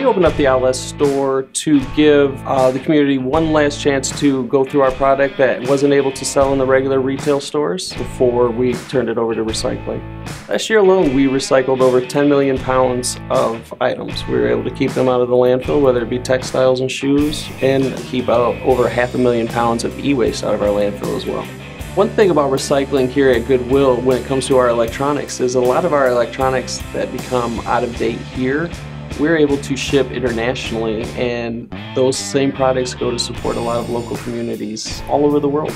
opened up the outlet store to give uh, the community one last chance to go through our product that wasn't able to sell in the regular retail stores before we turned it over to recycling. Last year alone, we recycled over 10 million pounds of items. We were able to keep them out of the landfill, whether it be textiles and shoes, and keep out over half a million pounds of e-waste out of our landfill as well. One thing about recycling here at Goodwill when it comes to our electronics is a lot of our electronics that become out of date here, we're able to ship internationally and those same products go to support a lot of local communities all over the world.